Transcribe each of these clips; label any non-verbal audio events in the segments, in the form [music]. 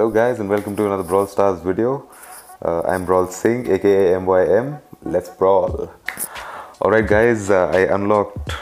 Hello guys and welcome to another Brawl Stars video. Uh, I'm Brawl Singh, aka MYM. Let's brawl. Alright, guys, uh, I unlocked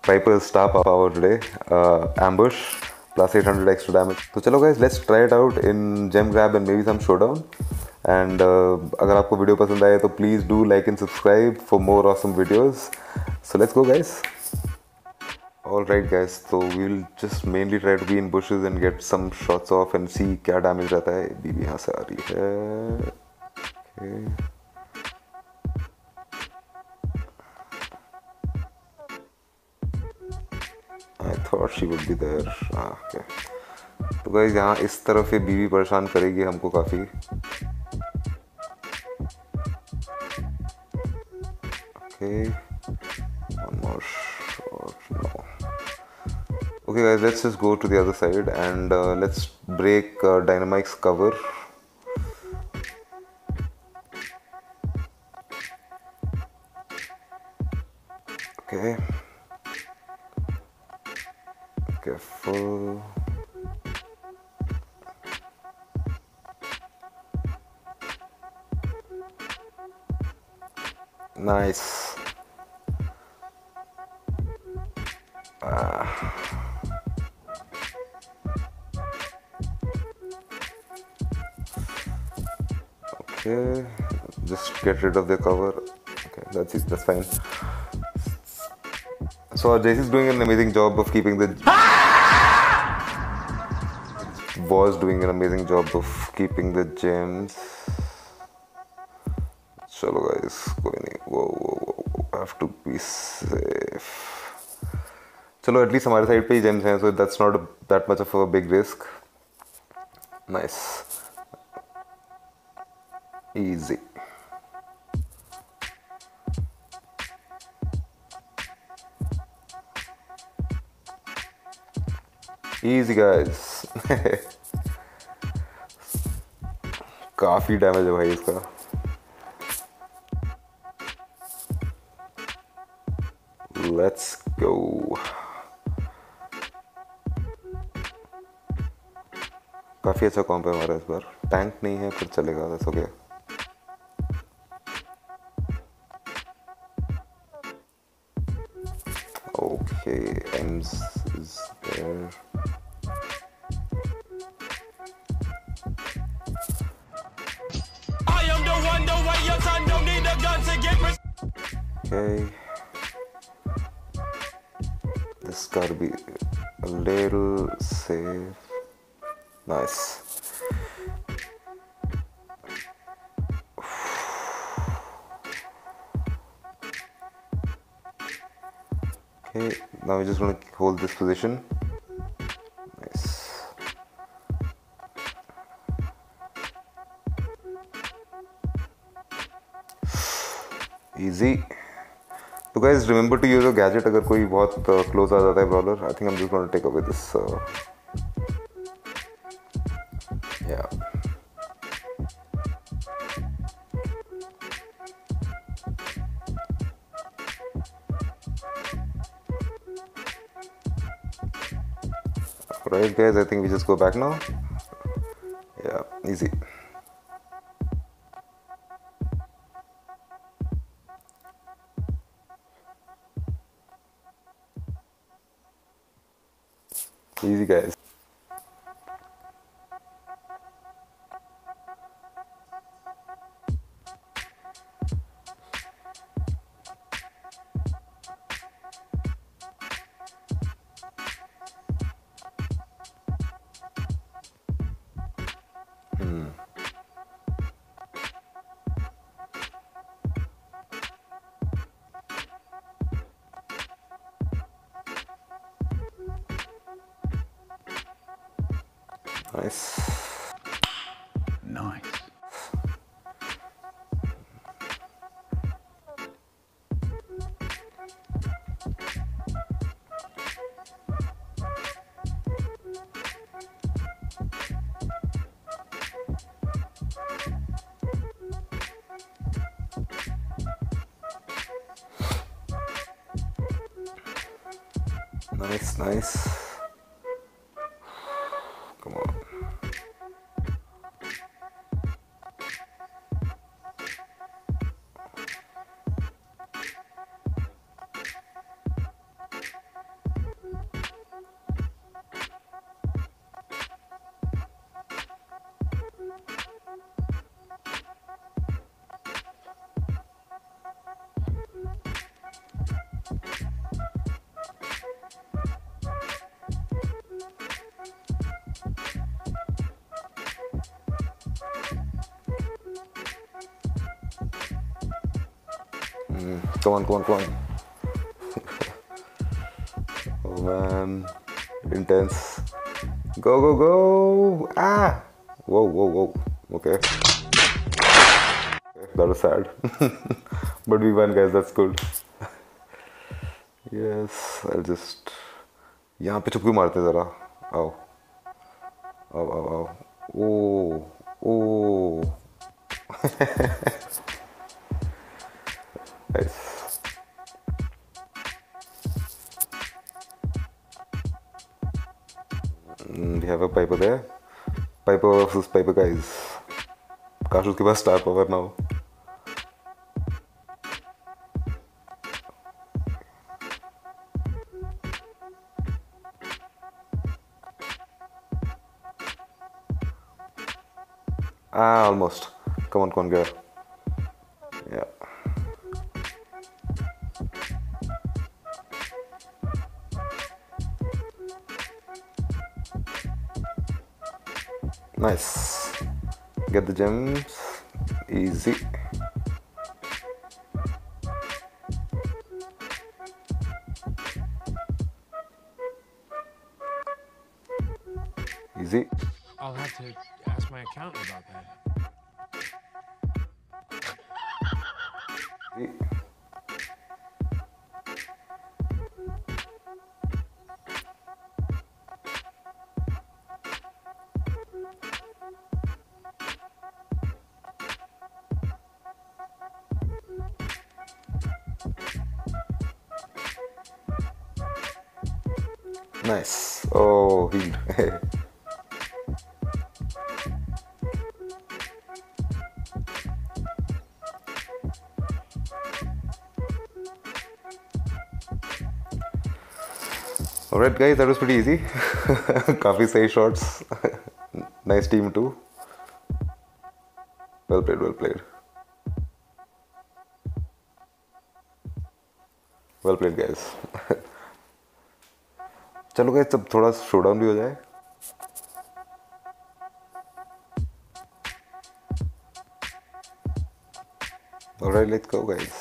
Piper's star power today, uh, Ambush, plus 800 extra damage. So chalo guys, let's try it out in gem grab and maybe some showdown. And uh, agar aapko video pasand आए to please do like and subscribe for more awesome videos. So let's go guys. All right guys तो we will just mainly try to be in bushes and get some shots off and see क्या damage रहता है बीबी यहाँ से आ Okay. She would be there okay तो guys यहाँ इस तरफ़ ये बीवी परेशान करेगी हमको काफ़ी। Okay okay guys let's just go to the other side and break dynamics cover okay careful nice ah. Okay, just get rid of the cover. Okay, that's it. That's fine. So JC is doing an amazing job of keeping the was doing an amazing job of keeping the gems. चलो guys, कोई नहीं. Whoa, whoa, whoa, whoa. I have to be safe. चलो at least हमारे side पे ही James हैं so that's not that much of a big risk nice easy. Easy guys. काफ़ी damage है भाई इसका लेट्स गो काफ़ी अच्छा कॉम्प है हमारा इस बार टैंक नहीं है पर चलेगा that's okay Okay, Okay. This gotta be a little safe. Nice. Okay, now we're just gonna hold this position. Easy तो guys remember to use a gadget अगर कोई बहुत क्लोज आ जाता है brawler I think I'm just gonna take away this uh, yeah Right guys, I think we just go back now. Easy guys. Nice. Nice, nice. Come on, come on, come on. oh man, intense. Go, go, go! Ah! Whoa, whoa, whoa. Okay. That was sad. [laughs] but we won, guys. That's good. yes, I'll just. यहाँ पे चुपके मारते हैं जरा आओ आओ आओ आओ ओ ओ [laughs] have a Piper there. Piper versus Piper guys. Kashu ke paas star power now. Ah, almost. Come on, Conquer. Nice. Get the gems. Easy. Easy. I'll have to ask my accountant about that. Nice. Oh, healed. [laughs] Alright, guys, that was pretty easy. [laughs] Kafi safe shots. [laughs] nice team, too. Well played, well played. Well played, guys. चलो गए तब थोड़ा show down भी हो जाए let go guys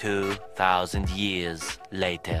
Two thousand years later.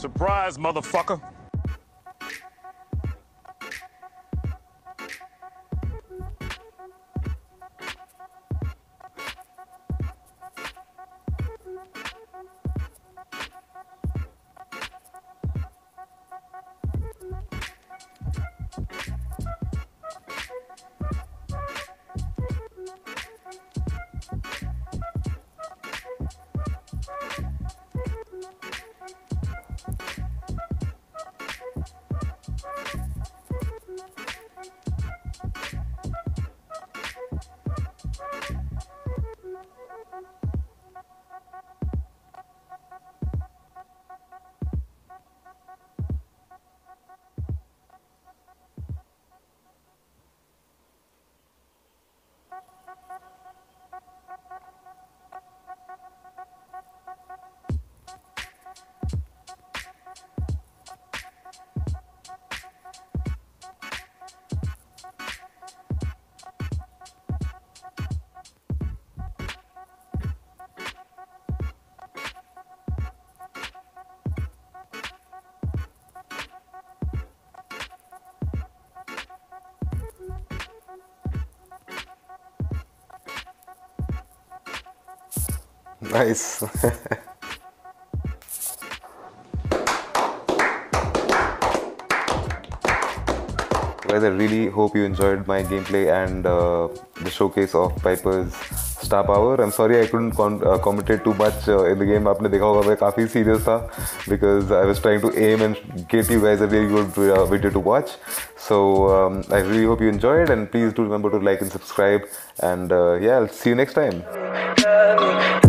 Surprise, motherfucker. Nice. [laughs] Guys, I really hope you enjoyed my gameplay and uh, the showcase of Piper's star power. I'm sorry I couldn't con- uh, commentate too much uh, in the game. आपने देखा होगा मैं काफ़ी serious था because I was trying to aim and get you guys a very good uh, video to watch. So um, I really hope you enjoyed and please do remember to like and subscribe. And uh, yeah, I'll